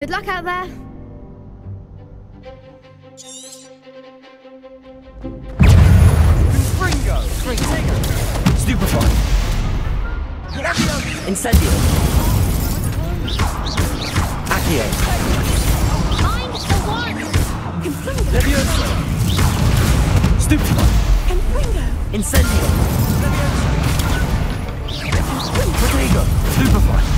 Good luck out there. Ringo! Stringo! Stupefy. Incendio. Accio. Find the one. Levioso. Stupefy. Incendio. Protego. Stupefy.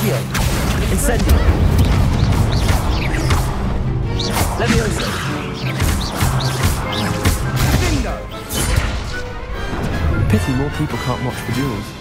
Accio. Incendio. Levioso. Bingo! Pity more people can't watch the duels.